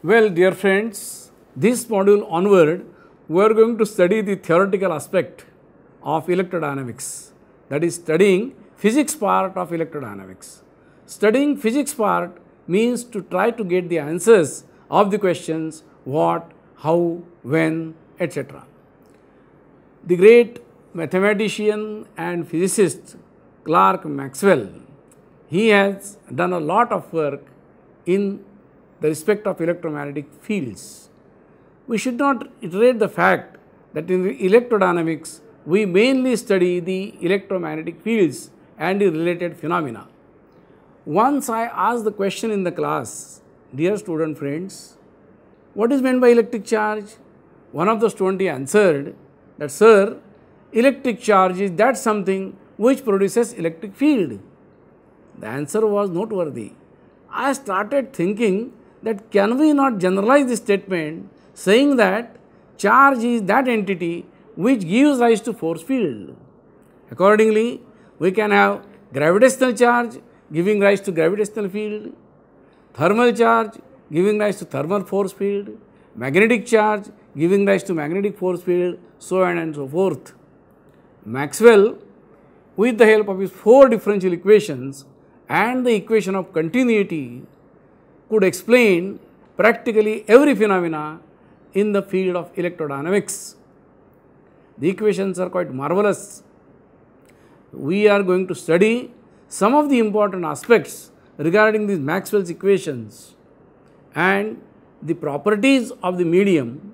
Well, dear friends, this module onward, we are going to study the theoretical aspect of electrodynamics, that is, studying physics part of electrodynamics. Studying physics part means to try to get the answers of the questions what, how, when, etc. The great mathematician and physicist Clerk Maxwell, he has done a lot of work in the respect of electromagnetic fields. We should not iterate the fact that in electrodynamics we mainly study the electromagnetic fields and the related phenomena. Once I asked the question in the class, dear student friends, what is meant by electric charge? One of the students answered that, sir, electric charge is that something which produces electric field. The answer was noteworthy. I started thinking that can we not generalize this statement saying that charge is that entity which gives rise to force field. Accordingly, we can have gravitational charge giving rise to gravitational field, thermal charge giving rise to thermal force field, magnetic charge giving rise to magnetic force field, so on and so forth. Maxwell, with the help of his four differential equations and the equation of continuity, could explain practically every phenomena in the field of electrodynamics. The equations are quite marvelous. We are going to study some of the important aspects regarding these Maxwell's equations and the properties of the medium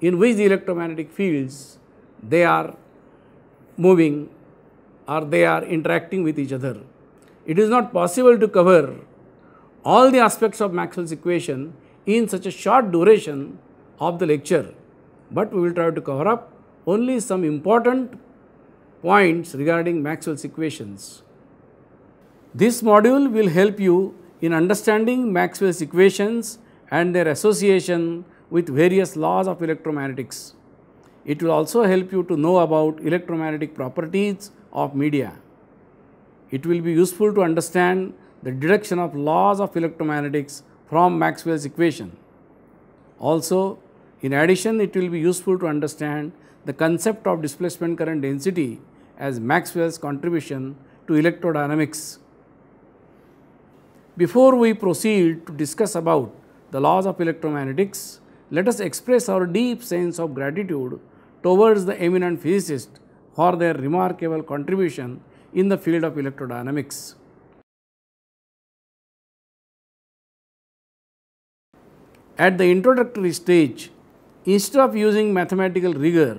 in which the electromagnetic fields they are moving or they are interacting with each other. It is not possible to cover all the aspects of Maxwell's equation in such a short duration of the lecture, but we will try to cover up only some important points regarding Maxwell's equations. This module will help you in understanding Maxwell's equations and their association with various laws of electromagnetics. It will also help you to know about electromagnetic properties of media. It will be useful to understand the deduction of laws of electromagnetics from Maxwell's equation. Also, in addition, it will be useful to understand the concept of displacement current density as Maxwell's contribution to electrodynamics. Before we proceed to discuss about the laws of electromagnetics, let us express our deep sense of gratitude towards the eminent physicists for their remarkable contribution in the field of electrodynamics. At the introductory stage, instead of using mathematical rigor,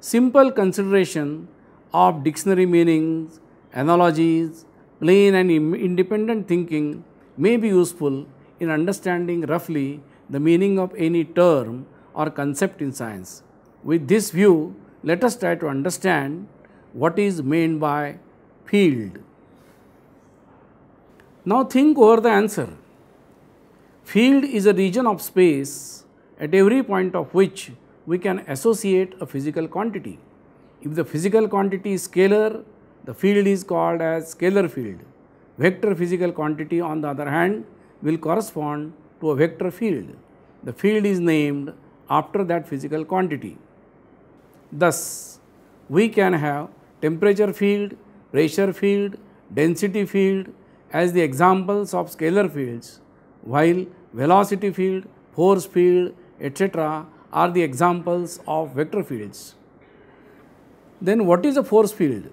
simple consideration of dictionary meanings, analogies, plain and independent thinking may be useful in understanding roughly the meaning of any term or concept in science. With this view, let us try to understand what is meant by field. Now think over the answer. Field is a region of space at every point of which we can associate a physical quantity. If the physical quantity is scalar, the field is called as scalar field. Vector physical quantity on the other hand will correspond to a vector field. The field is named after that physical quantity. Thus, we can have temperature field, pressure field, density field as the examples of scalar fields while velocity field, force field, etc. are the examples of vector fields. Then what is a force field?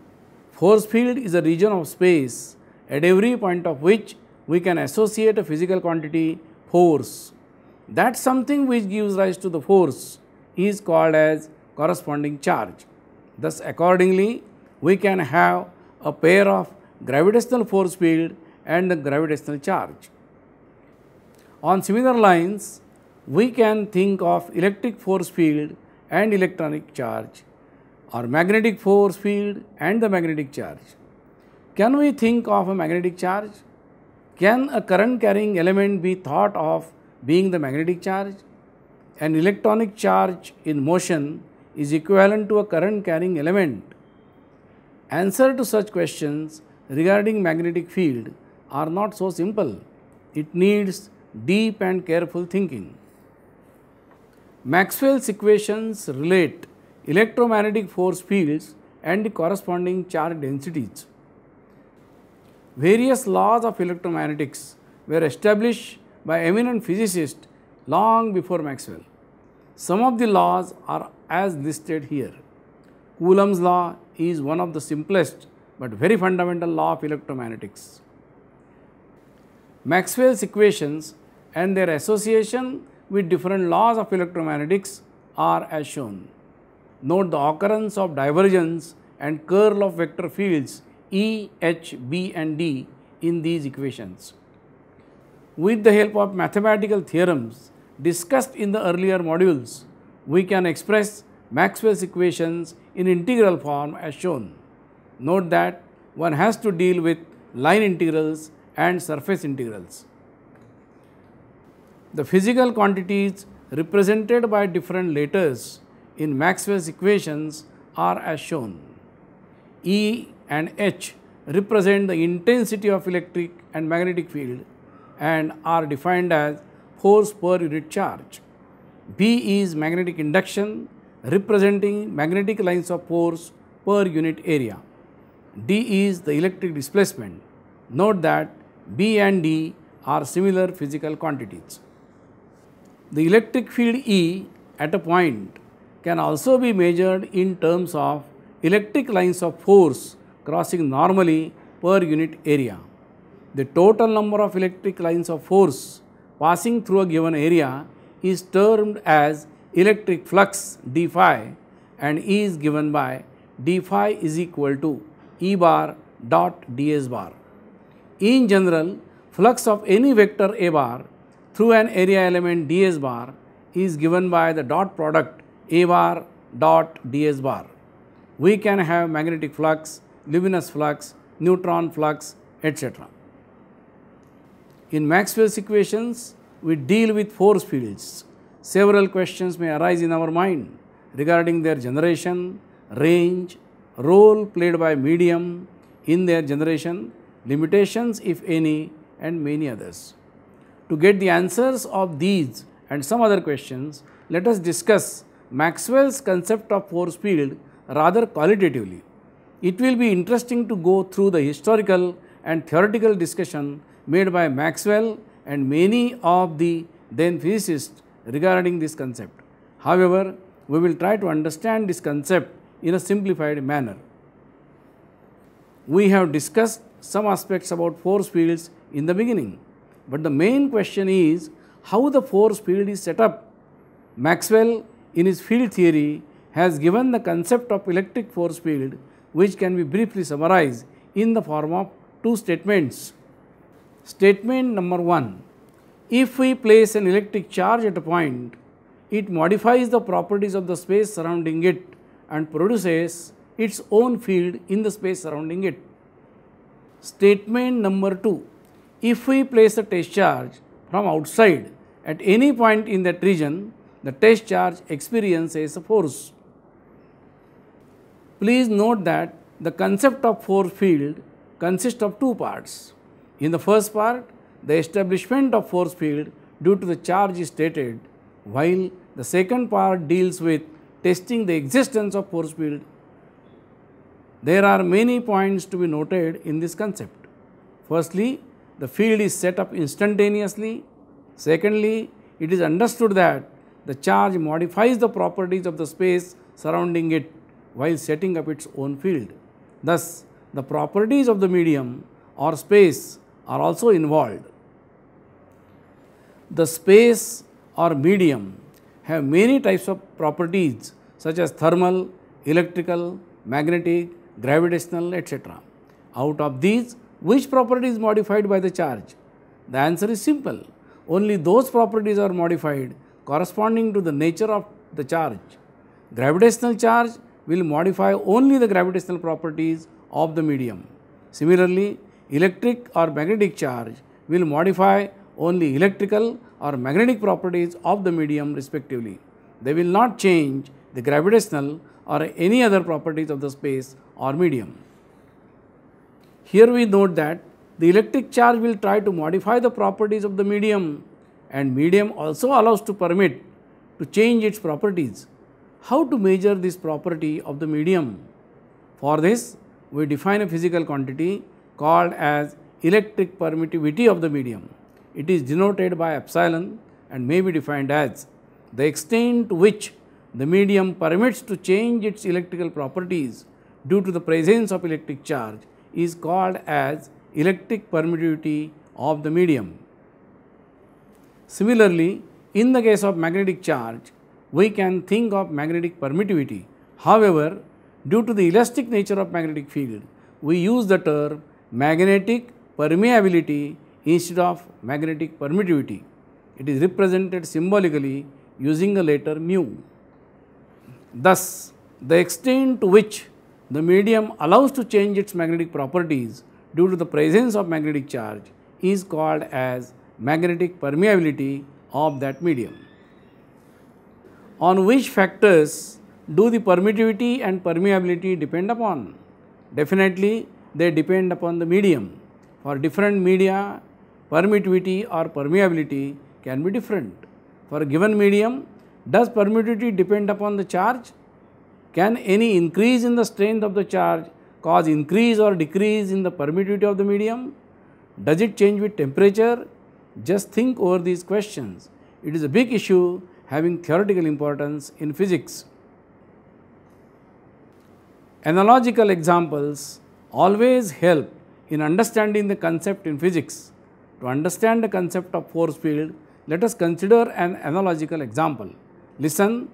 Force field is a region of space at every point of which we can associate a physical quantity force. That something which gives rise to the force is called as corresponding charge. Thus accordingly we can have a pair of gravitational force field and a gravitational charge. On similar lines, we can think of electric force field and electronic charge or magnetic force field and the magnetic charge. Can we think of a magnetic charge? Can a current carrying element be thought of being the magnetic charge? An electronic charge in motion is equivalent to a current carrying element. Answer to such questions regarding magnetic field are not so simple. It needs deep and careful thinking. Maxwell's equations relate electromagnetic force fields and the corresponding charge densities. Various laws of electromagnetics were established by eminent physicists long before Maxwell. Some of the laws are as listed here. Coulomb's law is one of the simplest but very fundamental law of electromagnetics. Maxwell's equations and their association with different laws of electromagnetics are as shown. Note the occurrence of divergence and curl of vector fields E, H, B and D in these equations. With the help of mathematical theorems discussed in the earlier modules, we can express Maxwell's equations in integral form as shown. Note that one has to deal with line integrals and surface integrals. The physical quantities represented by different letters in Maxwell's equations are as shown. E and H represent the intensity of electric and magnetic field and are defined as force per unit charge. B is magnetic induction representing magnetic lines of force per unit area. D is the electric displacement. Note that B and D are similar physical quantities. The electric field E at a point can also be measured in terms of electric lines of force crossing normally per unit area. The total number of electric lines of force passing through a given area is termed as electric flux d phi and E is given by d phi is equal to E bar dot ds bar. In general, flux of any vector A bar through an area element ds bar is given by the dot product A bar dot ds bar. We can have magnetic flux, luminous flux, neutron flux, etc. In Maxwell's equations, we deal with force fields. Several questions may arise in our mind regarding their generation, range, role played by medium in their generation, limitations if any and many others. To get the answers of these and some other questions, let us discuss Maxwell's concept of force field rather qualitatively. It will be interesting to go through the historical and theoretical discussion made by Maxwell and many of the then physicists regarding this concept. However, we will try to understand this concept in a simplified manner. We have discussed some aspects about force fields in the beginning, but the main question is how the force field is set up. Maxwell in his field theory has given the concept of electric force field which can be briefly summarized in the form of two statements. Statement number 1 If we place an electric charge at a point, it modifies the properties of the space surrounding it and produces its own field in the space surrounding it. Statement number 2 If we place a test charge from outside at any point in that region, the test charge experiences a force. Please note that the concept of force field consists of two parts. In the first part, the establishment of force field due to the charge is stated, while the second part deals with testing the existence of force field. There are many points to be noted in this concept. Firstly, the field is set up instantaneously. Secondly, it is understood that the charge modifies the properties of the space surrounding it while setting up its own field. Thus, the properties of the medium or space are also involved. The space or medium have many types of properties such as thermal, electrical, magnetic, gravitational, etc. Out of these, which property is modified by the charge? The answer is simple. Only those properties are modified corresponding to the nature of the charge. Gravitational charge will modify only the gravitational properties of the medium. Similarly, electric or magnetic charge will modify only electrical or magnetic properties of the medium respectively. They will not change the gravitational or any other properties of the space or medium. Here we note that the electric charge will try to modify the properties of the medium and medium also allows to permit to change its properties. How to measure this property of the medium? For this, we define a physical quantity called as electric permittivity of the medium. It is denoted by epsilon and may be defined as the extent to which the medium permits to change its electrical properties due to the presence of electric charge is called as electric permittivity of the medium. Similarly, in the case of magnetic charge, we can think of magnetic permittivity. However, due to the elastic nature of magnetic field, we use the term magnetic permeability instead of magnetic permittivity. It is represented symbolically using a letter mu. Thus, the extent to which the medium allows to change its magnetic properties due to the presence of magnetic charge is called as magnetic permeability of that medium. On which factors do the permittivity and permeability depend upon? Definitely, they depend upon the medium. For different media, permittivity or permeability can be different. For a given medium, does permittivity depend upon the charge? Can any increase in the strength of the charge cause increase or decrease in the permittivity of the medium? Does it change with temperature? Just think over these questions. It is a big issue having theoretical importance in physics. Analogical examples always help in understanding the concept in physics. To understand the concept of force field, let us consider an analogical example. Listen,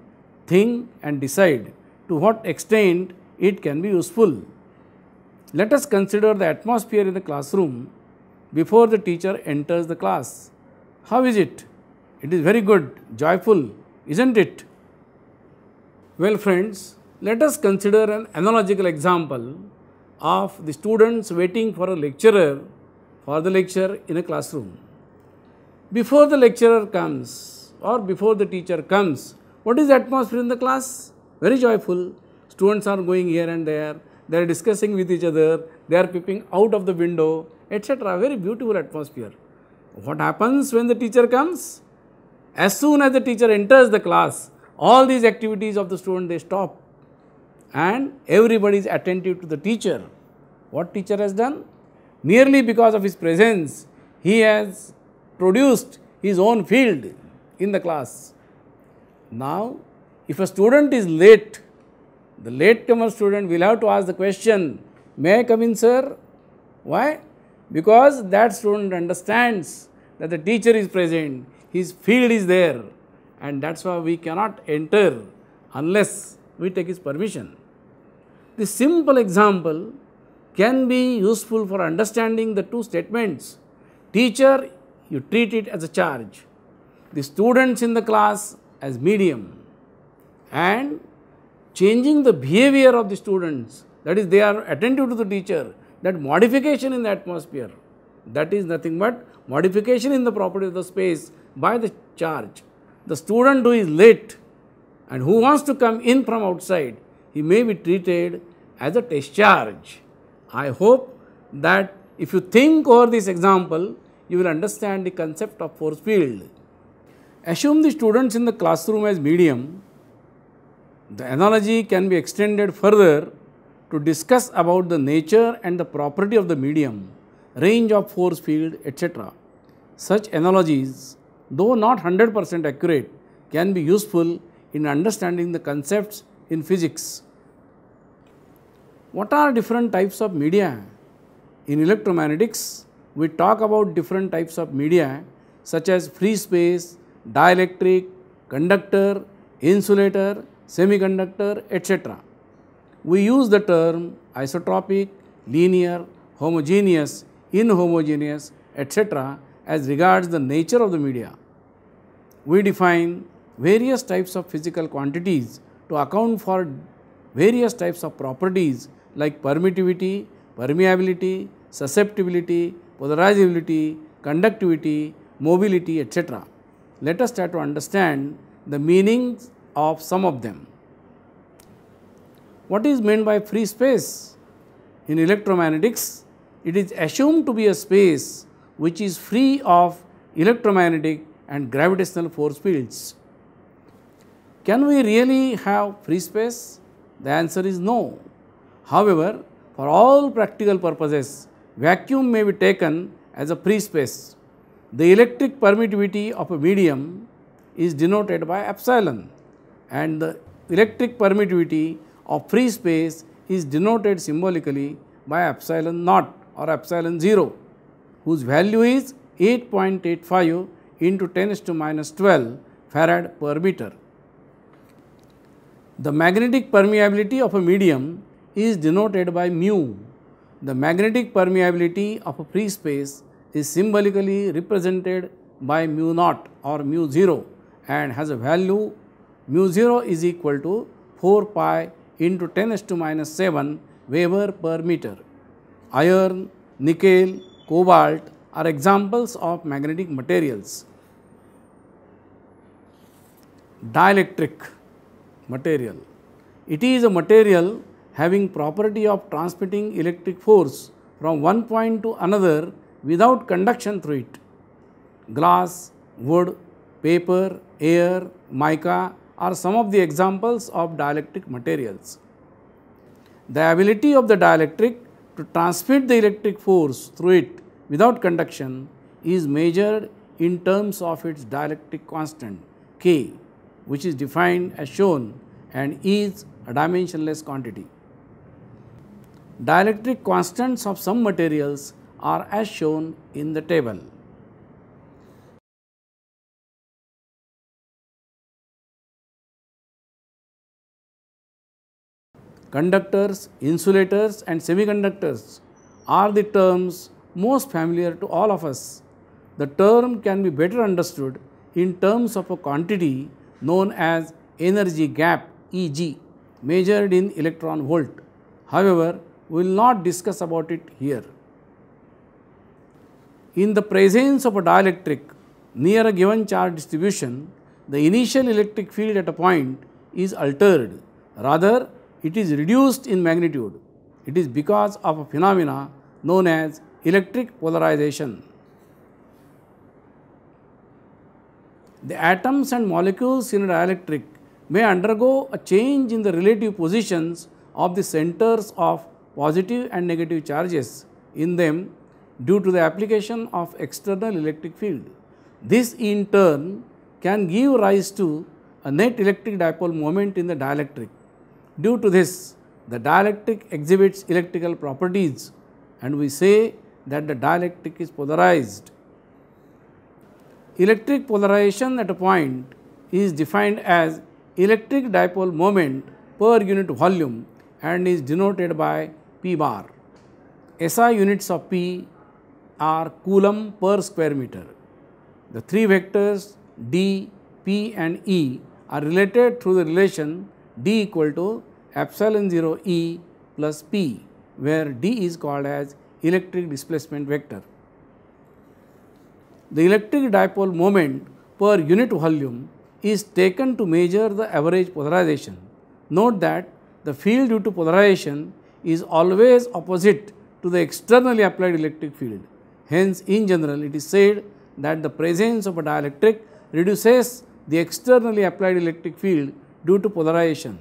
think and decide to what extent it can be useful. Let us consider the atmosphere in the classroom before the teacher enters the class. How is it? It is very good, joyful, isn't it? Well, friends, let us consider an analogical example of the students waiting for a lecturer for the lecture in a classroom. Before the lecturer comes or before the teacher comes, what is the atmosphere in the class? Very joyful. Students are going here and there, they are discussing with each other, they are peeping out of the window, etc. Very beautiful atmosphere. What happens when the teacher comes? As soon as the teacher enters the class, all these activities of the student they stop and everybody is attentive to the teacher. What teacher has done? Merely because of his presence, he has produced his own field in the class. Now, if a student is late, the latecomer student will have to ask the question, May I come in, sir? Why? Because that student understands that the teacher is present, his field is there, and that's why we cannot enter unless we take his permission. This simple example can be useful for understanding the two statements. Teacher, you treat it as a charge. The students in the class as medium. And changing the behavior of the students, that is, they are attentive to the teacher, that modification in the atmosphere, that is nothing but modification in the property of the space by the charge. The student who is late and who wants to come in from outside, he may be treated as a test charge. I hope that if you think over this example, you will understand the concept of force field. Assume the students in the classroom as medium. The analogy can be extended further to discuss about the nature and the property of the medium, range of force field, etc. Such analogies, though not 100% accurate, can be useful in understanding the concepts in physics. What are different types of media? In electromagnetics, we talk about different types of media such as free space, dielectric, conductor, insulator, semiconductor, etc. We use the term isotropic, linear, homogeneous, inhomogeneous, etc. as regards the nature of the media. We define various types of physical quantities to account for various types of properties like permittivity, permeability, susceptibility, polarizability, conductivity, mobility, etc. Let us try to understand the meanings of some of them. What is meant by free space? In electromagnetics, it is assumed to be a space which is free of electromagnetic and gravitational force fields. Can we really have free space? The answer is no. However, for all practical purposes, vacuum may be taken as a free space. The electric permittivity of a medium is denoted by epsilon and the electric permittivity of free space is denoted symbolically by epsilon naught or epsilon 0 whose value is 8.85 into 10 to minus 12 farad per meter. The magnetic permeability of a medium is denoted by mu. The magnetic permeability of a free space is symbolically represented by mu naught or mu 0 and has a value mu 0 is equal to 4 pi into 10 to minus 7 Weber per meter. Iron, nickel, cobalt are examples of magnetic materials. Dielectric material. It is a material having property of transmitting electric force from one point to another without conduction through it. Glass, wood, paper, air, mica are some of the examples of dielectric materials. The ability of the dielectric to transmit the electric force through it without conduction is measured in terms of its dielectric constant K which is defined as shown and is a dimensionless quantity. Dielectric constants of some materials are as shown in the table. Conductors, insulators and semiconductors are the terms most familiar to all of us. The term can be better understood in terms of a quantity known as energy gap EG measured in electron volt. However, we will not discuss about it here. In the presence of a dielectric near a given charge distribution, the initial electric field at a point is altered. Rather, it is reduced in magnitude. It is because of a phenomena known as electric polarization. The atoms and molecules in a dielectric may undergo a change in the relative positions of the centers of positive and negative charges in them due to the application of external electric field. This in turn can give rise to a net electric dipole moment in the dielectric. Due to this, the dielectric exhibits electrical properties and we say that the dielectric is polarized. Electric polarization at a point is defined as electric dipole moment per unit volume and is denoted by P bar. SI units of P are coulomb per square meter. The three vectors D, P and E are related through the relation D equal to epsilon 0 E plus P where D is called as electric displacement vector. The electric dipole moment per unit volume is taken to measure the average polarization. Note that the field due to polarization is always opposite to the externally applied electric field. Hence, in general it is said that the presence of a dielectric reduces the externally applied electric field due to polarization.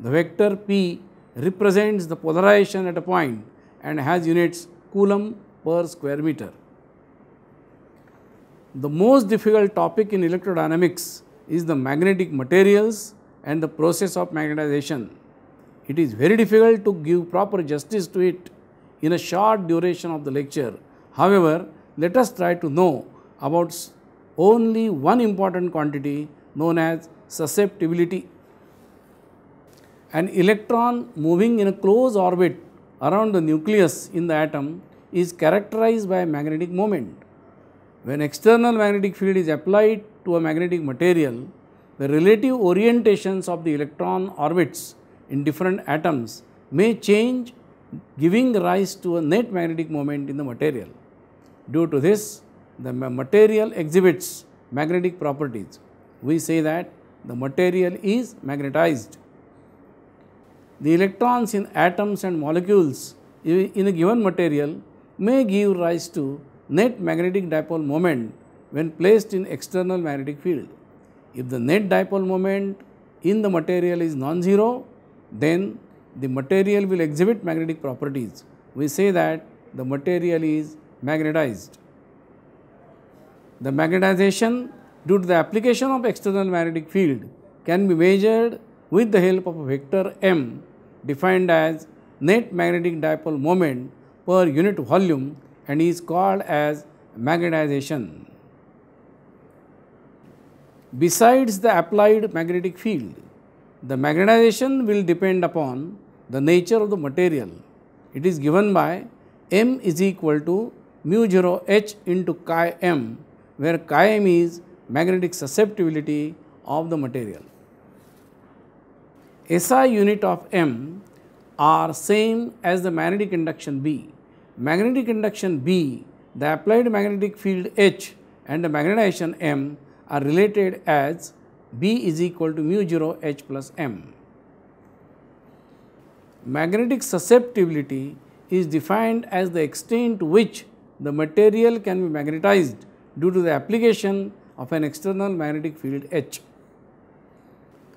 The vector P represents the polarization at a point and has units coulomb per square meter. The most difficult topic in electrodynamics is the magnetic materials and the process of magnetization. It is very difficult to give proper justice to it in a short duration of the lecture. However, let us try to know about only one important quantity known as susceptibility. An electron moving in a closed orbit around the nucleus in the atom is characterized by magnetic moment. When external magnetic field is applied to a magnetic material, the relative orientations of the electron orbits in different atoms may change giving rise to a net magnetic moment in the material. Due to this, the material exhibits magnetic properties. We say that the material is magnetized. The electrons in atoms and molecules in a given material may give rise to net magnetic dipole moment when placed in external magnetic field. If the net dipole moment in the material is non-zero, then the material will exhibit magnetic properties. We say that the material is magnetized. The magnetization due to the application of external magnetic field can be measured with the help of a vector m defined as net magnetic dipole moment per unit volume and is called as magnetization. Besides the applied magnetic field, the magnetization will depend upon the nature of the material. It is given by m is equal to mu 0 h into chi m, where chi m is magnetic susceptibility of the material. SI unit of m are same as the magnetic induction B. Magnetic induction B, the applied magnetic field H and the magnetization M are related as B is equal to mu 0 H plus M. Magnetic susceptibility is defined as the extent to which the material can be magnetized due to the application of an external magnetic field H.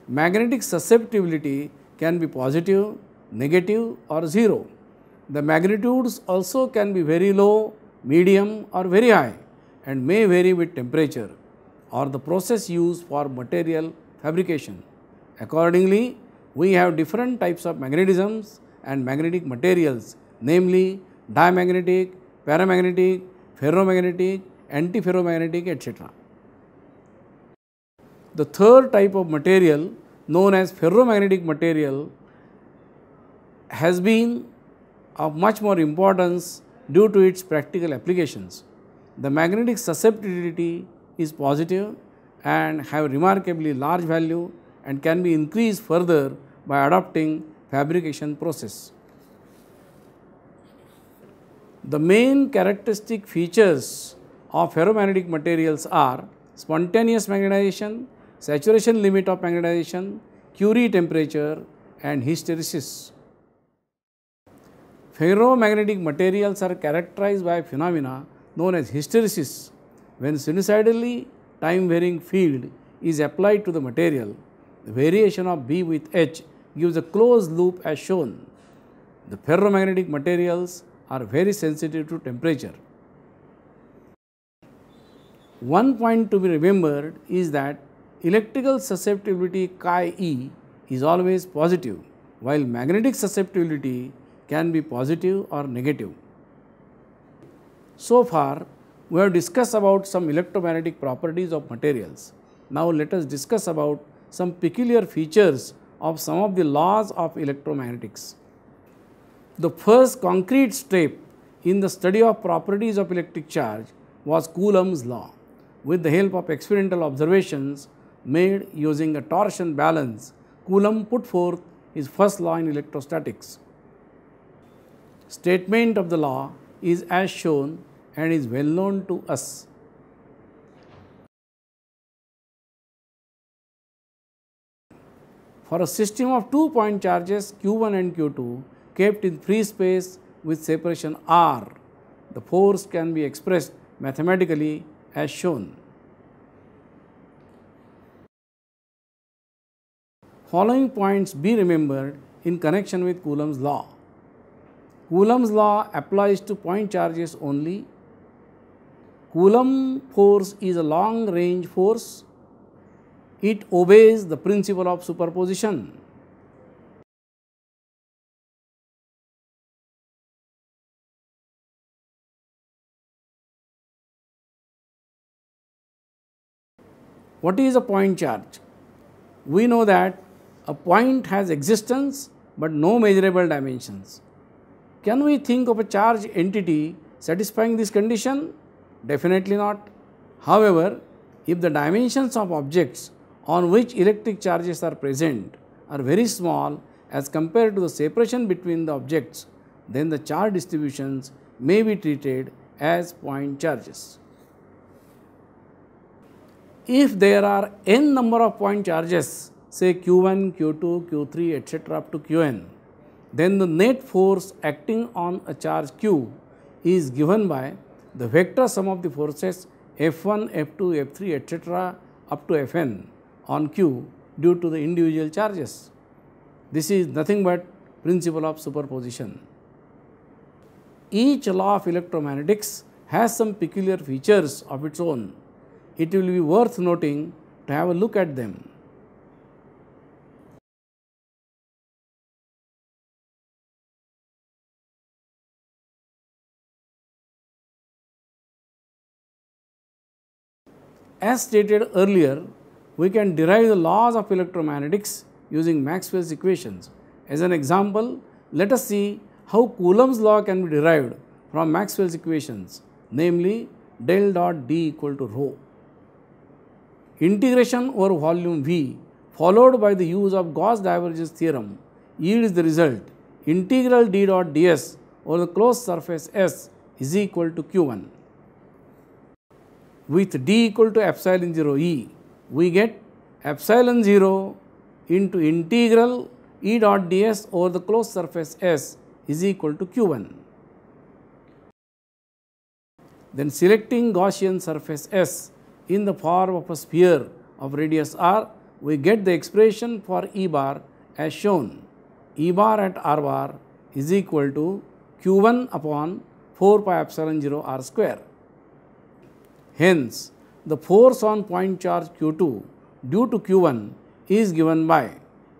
Magnetic susceptibility can be positive, negative or 0. The magnitudes also can be very low, medium or very high and may vary with temperature or the process used for material fabrication. Accordingly, we have different types of magnetisms and magnetic materials namely diamagnetic, paramagnetic, ferromagnetic, antiferromagnetic etc. The third type of material known as ferromagnetic material has been of much more importance due to its practical applications. The magnetic susceptibility is positive and have remarkably large value and can be increased further by adopting fabrication process. The main characteristic features of ferromagnetic materials are spontaneous magnetization, saturation limit of magnetization, Curie temperature and hysteresis. Ferromagnetic materials are characterized by phenomena known as hysteresis. When sinusoidally time varying field is applied to the material, the variation of B with H gives a closed loop as shown. The ferromagnetic materials are very sensitive to temperature. One point to be remembered is that electrical susceptibility chi e is always positive, while magnetic susceptibility can be positive or negative. So far, we have discussed about some electromagnetic properties of materials. Now, let us discuss about some peculiar features of some of the laws of electromagnetics. The first concrete step in the study of properties of electric charge was Coulomb's law. With the help of experimental observations, made using a torsion balance, Coulomb put forth his first law in electrostatics. Statement of the law is as shown and is well known to us. For a system of two point charges q1 and q2 kept in free space with separation r, the force can be expressed mathematically as shown. Following points be remembered in connection with Coulomb's law. Coulomb's law applies to point charges only. Coulomb force is a long range force. It obeys the principle of superposition. What is a point charge? We know that a point has existence but no measurable dimensions. Can we think of a charge entity satisfying this condition? Definitely not. However, if the dimensions of objects on which electric charges are present are very small as compared to the separation between the objects, then the charge distributions may be treated as point charges. If there are n number of point charges say q1, q2, q3 etc. up to qn, then the net force acting on a charge q is given by the vector sum of the forces F1, F2, F3 etc. up to Fn on q due to the individual charges. This is nothing but principle of superposition. Each law of electromagnetics has some peculiar features of its own. It will be worth noting to have a look at them. As stated earlier, we can derive the laws of electromagnetics using Maxwell's equations. As an example, let us see how Coulomb's law can be derived from Maxwell's equations, namely del dot D equal to rho. Integration over volume V followed by the use of Gauss divergence theorem yields the result integral d dot ds over the closed surface S is equal to q1 with d equal to epsilon 0 e, we get epsilon 0 into integral E dot ds over the closed surface S is equal to q1. Then selecting Gaussian surface S in the form of a sphere of radius r, we get the expression for E bar as shown. E bar at r bar is equal to q1 upon 4 pi epsilon 0 r square. Hence, the force on point charge q2 due to q1 is given by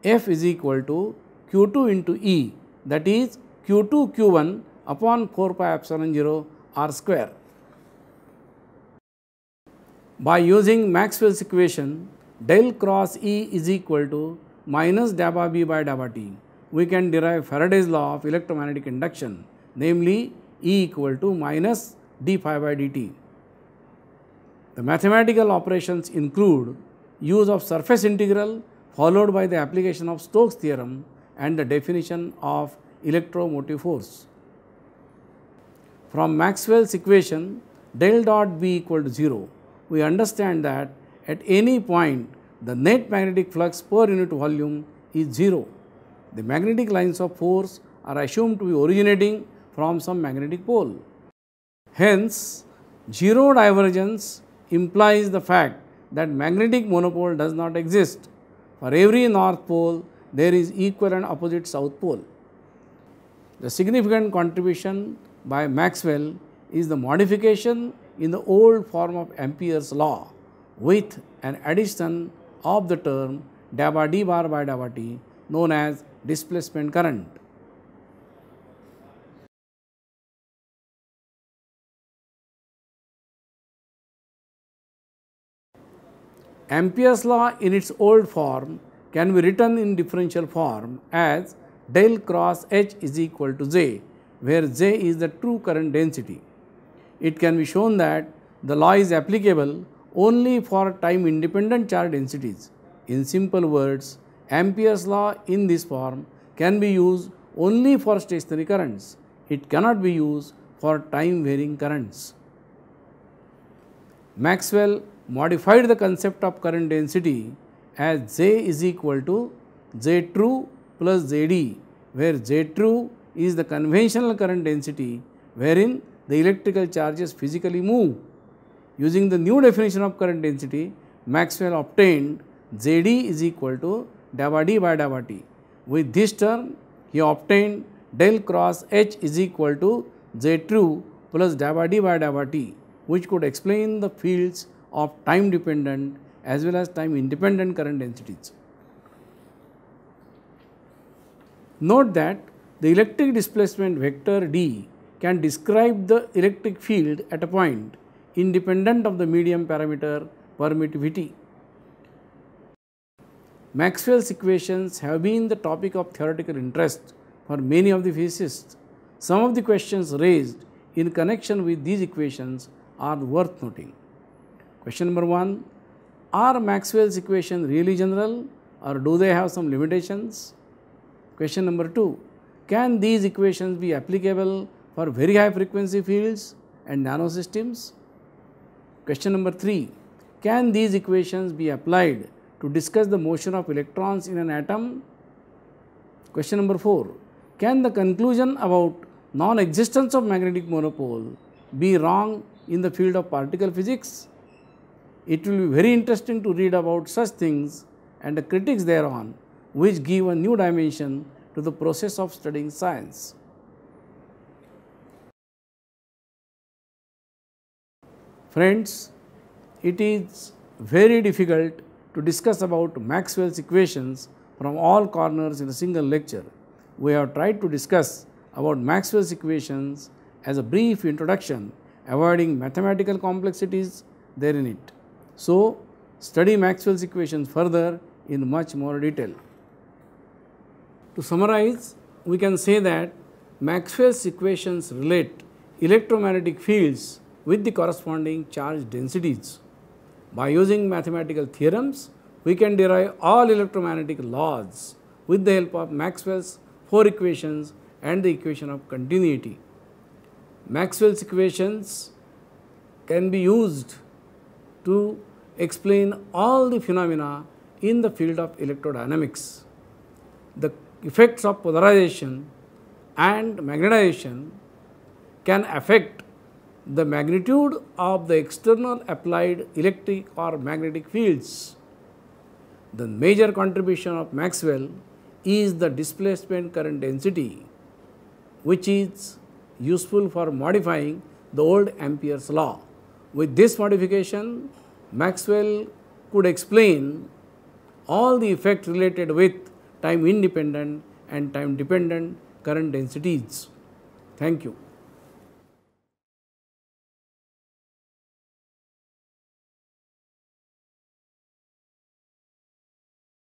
F is equal to q2 into E that is q2 q1 upon 4 pi epsilon 0 r square. By using Maxwell's equation del cross E is equal to minus dabba B by dabba T, we can derive Faraday's law of electromagnetic induction namely E equal to minus d phi by dt. The mathematical operations include use of surface integral followed by the application of Stokes theorem and the definition of electromotive force. From Maxwell's equation del dot B equal to 0, we understand that at any point the net magnetic flux per unit volume is 0. The magnetic lines of force are assumed to be originating from some magnetic pole. Hence, zero divergence implies the fact that magnetic monopole does not exist. For every north pole, there is equal and opposite south pole. The significant contribution by Maxwell is the modification in the old form of Ampere's law with an addition of the term dabba d bar by dabba t known as displacement current. Ampere's law in its old form can be written in differential form as del cross H is equal to J, where J is the true current density. It can be shown that the law is applicable only for time independent charge densities. In simple words, Ampere's law in this form can be used only for stationary currents. It cannot be used for time varying currents. Maxwell modified the concept of current density as J is equal to J true plus Jd, where J true is the conventional current density wherein the electrical charges physically move. Using the new definition of current density, Maxwell obtained Jd is equal to dabba d by dabba t. With this term, he obtained del cross H is equal to J true plus dabba d by dabba t, which could explain the fields of time dependent as well as time independent current densities. Note that the electric displacement vector D can describe the electric field at a point independent of the medium parameter permittivity. Maxwell's equations have been the topic of theoretical interest for many of the physicists. Some of the questions raised in connection with these equations are worth noting. Question number 1 Are Maxwell's equations really general or do they have some limitations? Question number 2 Can these equations be applicable for very high frequency fields and nanosystems? Question number 3 Can these equations be applied to discuss the motion of electrons in an atom? Question number 4 Can the conclusion about non existence of magnetic monopole be wrong in the field of particle physics? It will be very interesting to read about such things and the critics thereon, which give a new dimension to the process of studying science. Friends, it is very difficult to discuss about Maxwell's equations from all corners in a single lecture. We have tried to discuss about Maxwell's equations as a brief introduction, avoiding mathematical complexities therein it. So, study Maxwell's equations further in much more detail. To summarize, we can say that Maxwell's equations relate electromagnetic fields with the corresponding charge densities. By using mathematical theorems, we can derive all electromagnetic laws with the help of Maxwell's four equations and the equation of continuity. Maxwell's equations can be used to explain all the phenomena in the field of electrodynamics. The effects of polarization and magnetization can affect the magnitude of the external applied electric or magnetic fields. The major contribution of Maxwell is the displacement current density, which is useful for modifying the old Ampere's law. With this modification, Maxwell could explain all the effects related with time independent and time dependent current densities. Thank you.